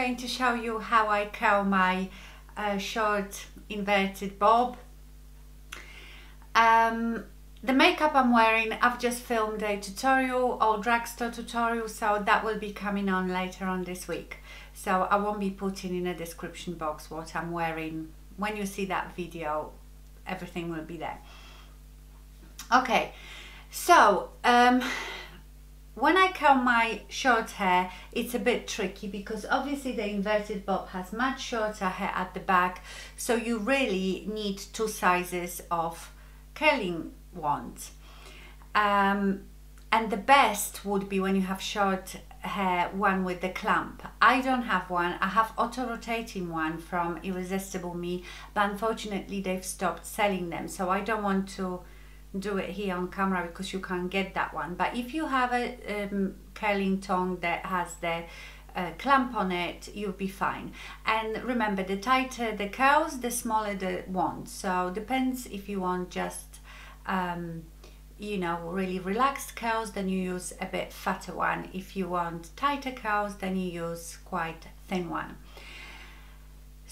going to show you how I curl my uh, short inverted bob. Um, the makeup I'm wearing, I've just filmed a tutorial or drugstore tutorial, so that will be coming on later on this week. So I won't be putting in a description box what I'm wearing. When you see that video, everything will be there. Okay, so um, when I curl my short hair, it's a bit tricky because obviously the inverted bob has much shorter hair at the back, so you really need two sizes of curling wands. Um, and the best would be when you have short hair, one with the clamp. I don't have one. I have auto-rotating one from Irresistible Me, but unfortunately they've stopped selling them, so I don't want to do it here on camera because you can't get that one. But if you have a um, curling tongue that has the uh, clamp on it you'll be fine. And remember the tighter the curls the smaller the wand. So depends if you want just um, you know really relaxed curls then you use a bit fatter one. If you want tighter curls then you use quite thin one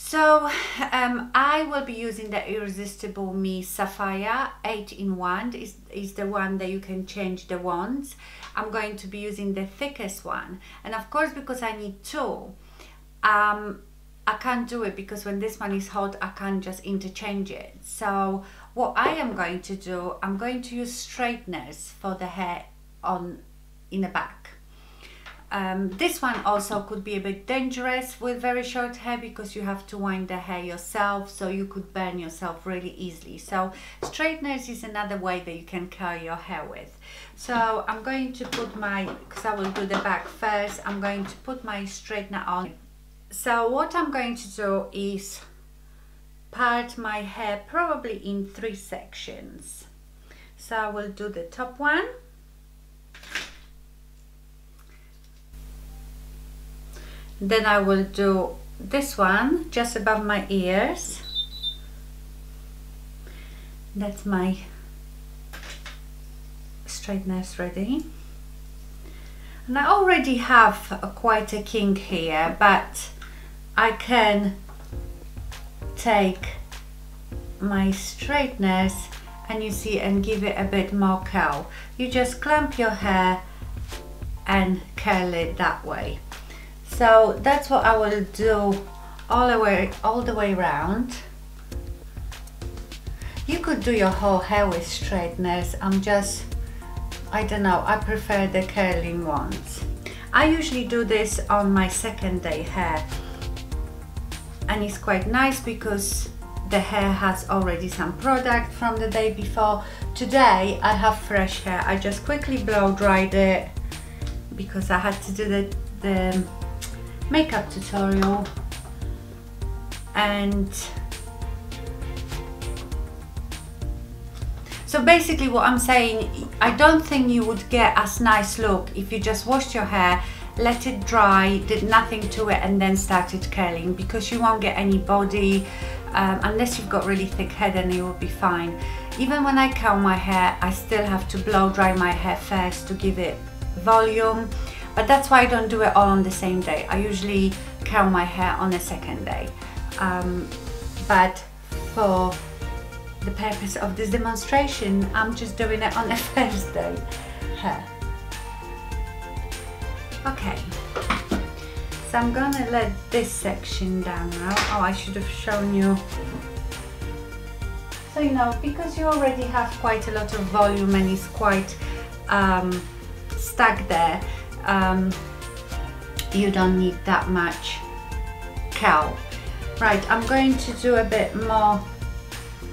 so um, I will be using the Irresistible Me Sapphire 8 in 1 is, is the one that you can change the wands. I'm going to be using the thickest one and of course because I need two um, I can't do it because when this one is hot I can't just interchange it. So what I am going to do, I'm going to use straighteners for the hair on in the back um, this one also could be a bit dangerous with very short hair because you have to wind the hair yourself so you could burn yourself really easily. So straighteners is another way that you can curl your hair with. So I'm going to put my, because I will do the back first, I'm going to put my straightener on. So what I'm going to do is part my hair probably in three sections. So I will do the top one then I will do this one just above my ears. That's my straightness ready. And I already have a, quite a kink here but I can take my straightness and you see and give it a bit more curl. You just clamp your hair and curl it that way so that's what I will do all the way all the way around you could do your whole hair with straighteners I'm just I don't know I prefer the curling ones. I usually do this on my second day hair. And it's quite nice because the hair has already some product from the day before. Today I have fresh hair. I just quickly blow dried it because I had to do the, the makeup tutorial. And so basically what I'm saying I don't think you would get as nice look if you just washed your hair let it dry did nothing to it and then started curling because you won't get any body um, unless you've got really thick hair then it will be fine. Even when I curl my hair I still have to blow dry my hair first to give it volume but that's why I don't do it all on the same day. I usually curl my hair on the second day. Um, but for the purpose of this demonstration, I'm just doing it on the first day hair. Okay, so I'm gonna let this section down now. Oh, I should have shown you. So you know, because you already have quite a lot of volume and it's quite um, stuck there, um, you don't need that much cow. Right I'm going to do a bit more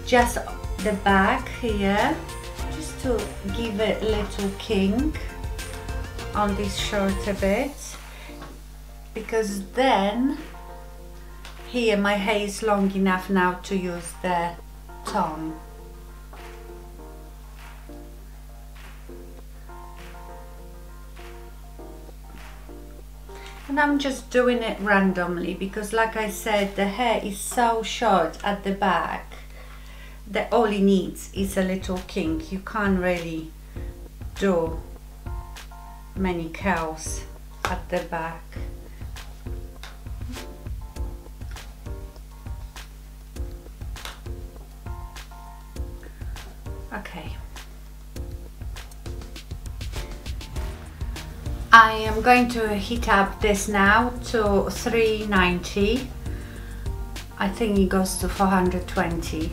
just the back here just to give it a little kink on this shorter bit because then here my hair is long enough now to use the tongue and I'm just doing it randomly because like I said the hair is so short at the back that all it needs is a little kink. You can't really do many curls at the back I am going to heat up this now to 390. I think it goes to 420.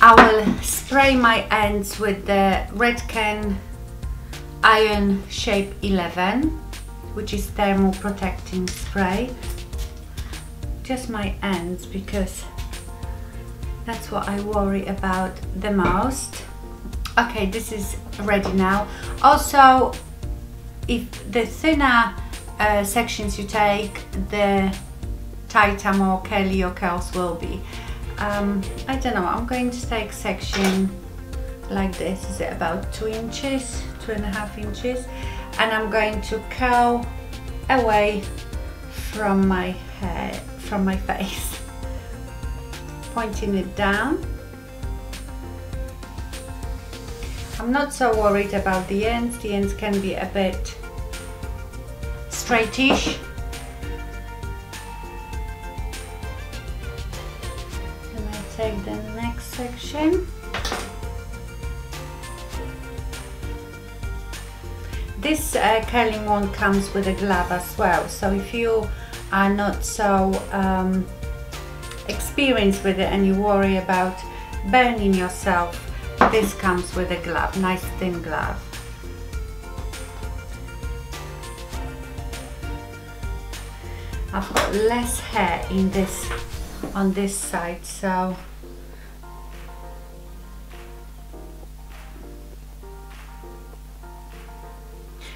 I will spray my ends with the Redken Iron Shape 11, which is thermal protecting spray. Just my ends because that's what I worry about the most. Okay, this is ready now. Also, if the thinner uh, sections you take, the tighter, more curly your curls will be. Um, I don't know, I'm going to take a section like this, is it about two inches, two and a half inches, and I'm going to curl away from my hair, from my face, pointing it down. I'm not so worried about the ends, the ends can be a bit straightish. And I take the next section. This uh, curling one comes with a glove as well, so if you are not so um, experienced with it and you worry about burning yourself, this comes with a glove, nice thin glove. I've got less hair in this on this side so.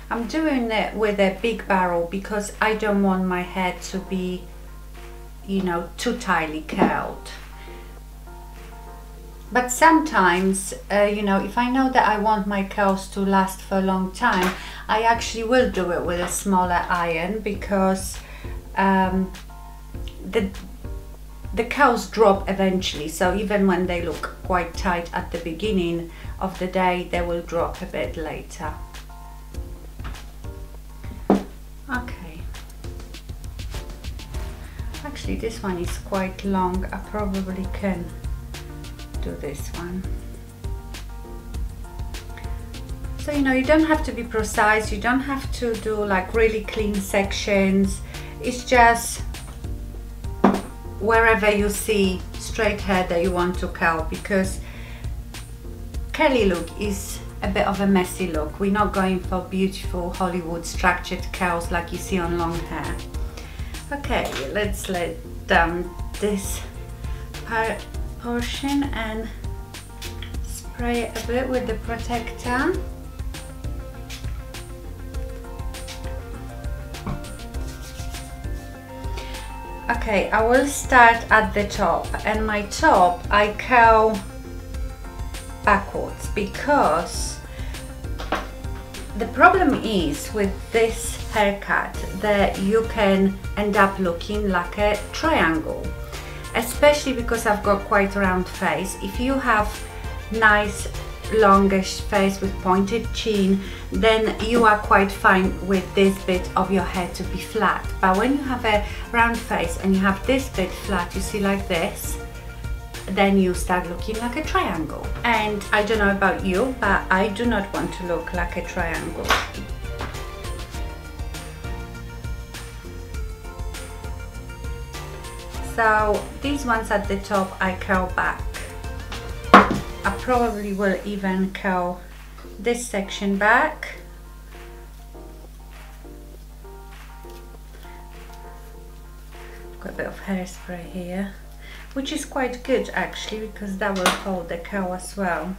I'm doing it with a big barrel because I don't want my hair to be you know too tightly curled. But sometimes uh, you know if I know that I want my curls to last for a long time I actually will do it with a smaller iron because um, the the curls drop eventually. So even when they look quite tight at the beginning of the day they will drop a bit later. Okay. Actually this one is quite long. I probably can do this one. So you know you don't have to be precise. You don't have to do like really clean sections it's just wherever you see straight hair that you want to curl because curly look is a bit of a messy look. We're not going for beautiful Hollywood structured curls like you see on long hair. Okay, let's let down this part portion and spray a bit with the protector. Okay, I will start at the top. And my top I curl backwards because the problem is with this haircut that you can end up looking like a triangle especially because I've got quite a round face. If you have nice longish face with pointed chin then you are quite fine with this bit of your head to be flat. But when you have a round face and you have this bit flat you see like this then you start looking like a triangle. And I don't know about you but I do not want to look like a triangle. So these ones at the top I curl back I probably will even curl this section back. Got a bit of hairspray here which is quite good actually because that will hold the curl as well.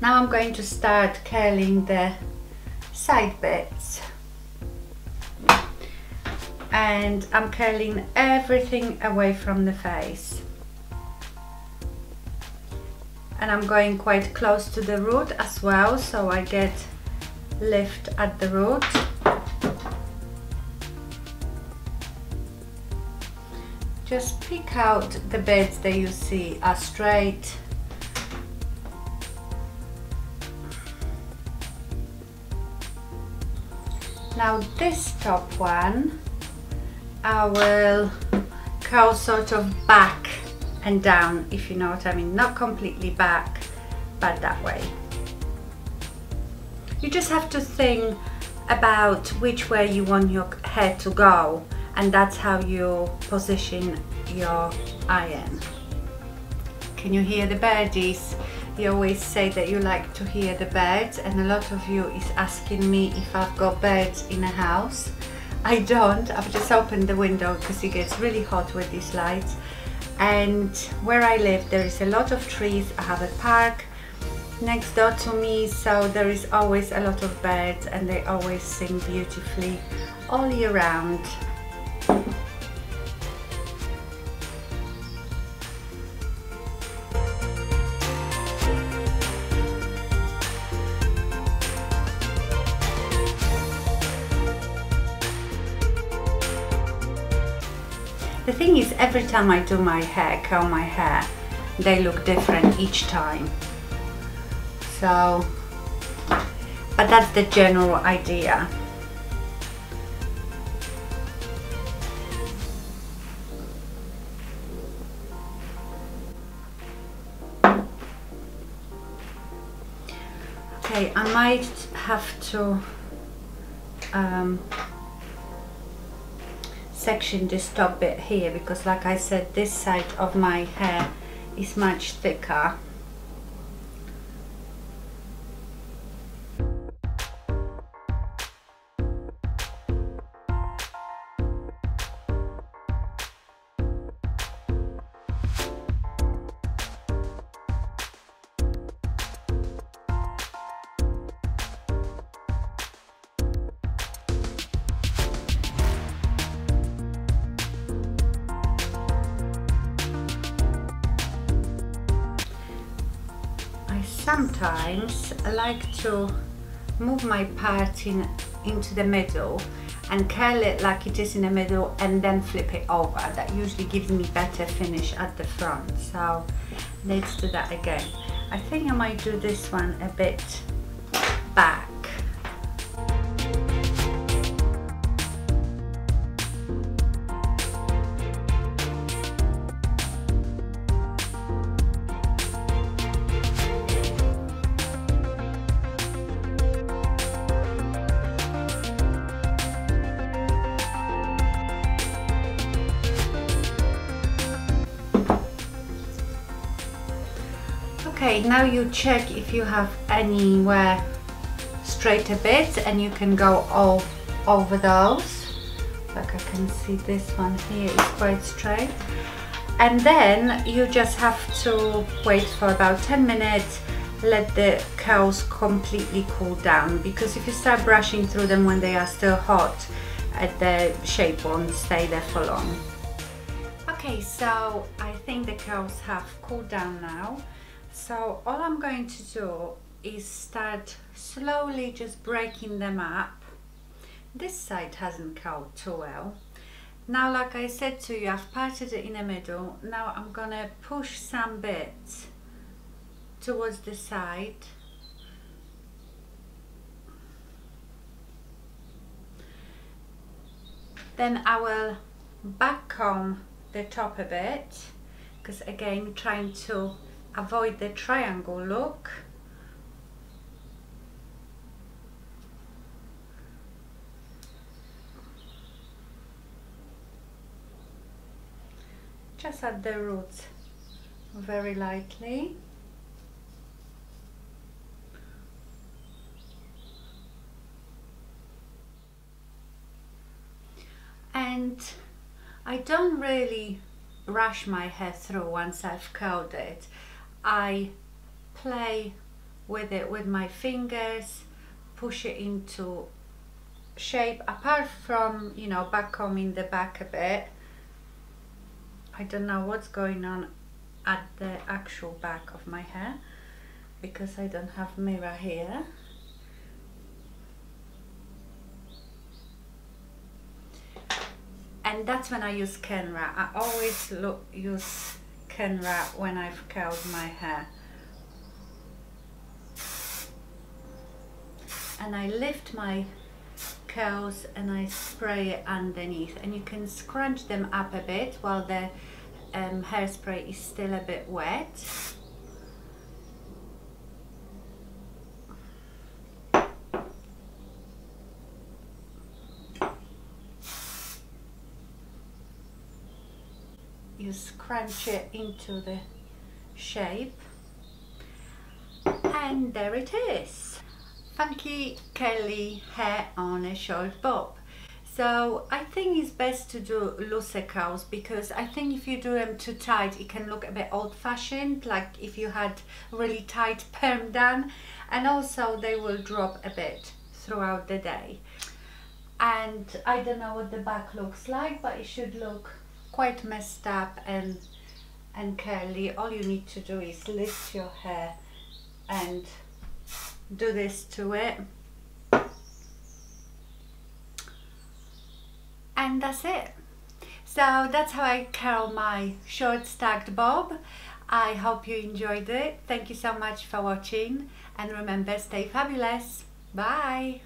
Now I'm going to start curling the side bits. And I'm curling everything away from the face. And I'm going quite close to the root as well so I get lift at the root. Just pick out the bits that you see are straight Now this top one, I will curl sort of back and down, if you know what I mean. Not completely back, but that way. You just have to think about which way you want your hair to go and that's how you position your iron. Can you hear the birdies? You always say that you like to hear the birds and a lot of you is asking me if I've got birds in a house. I don't, I've just opened the window because it gets really hot with these lights and where I live there is a lot of trees, I have a park next door to me so there is always a lot of birds and they always sing beautifully all year round. The thing is every time I do my hair, curl my hair, they look different each time. So, but that's the general idea. Okay, I might have to um, section this top bit here because like I said this side of my hair is much thicker sometimes I like to move my part in, into the middle and curl it like it is in the middle and then flip it over. That usually gives me better finish at the front. So let's do that again. I think I might do this one a bit back Okay, now you check if you have anywhere straight a bit and you can go all over those. Like I can see this one here is quite straight. And then you just have to wait for about 10 minutes let the curls completely cool down because if you start brushing through them when they are still hot uh, the shape won't stay there for long. Okay, so I think the curls have cooled down now. So all I'm going to do is start slowly just breaking them up. This side hasn't curled too well. Now, like I said to you, I've parted it in the middle. Now I'm gonna push some bits towards the side. Then I will back comb the top a bit because again trying to avoid the triangle look. Just at the roots very lightly. And I don't really rush my hair through once I've curled it I play with it with my fingers, push it into shape, apart from, you know, back combing the back a bit. I don't know what's going on at the actual back of my hair because I don't have mirror here. And that's when I use Kenra. I always look, use Kenra when I've curled my hair. And I lift my curls and I spray it underneath and you can scrunch them up a bit while the um, hairspray is still a bit wet you scrunch it into the shape. And there it is. Funky curly hair on a short bob. So I think it's best to do looser curls because I think if you do them too tight it can look a bit old-fashioned like if you had really tight perm done. And also they will drop a bit throughout the day. And I don't know what the back looks like but it should look quite messed up and and curly. All you need to do is lift your hair and do this to it. And that's it. So that's how I curl my short stacked bob. I hope you enjoyed it. Thank you so much for watching. And remember stay fabulous. Bye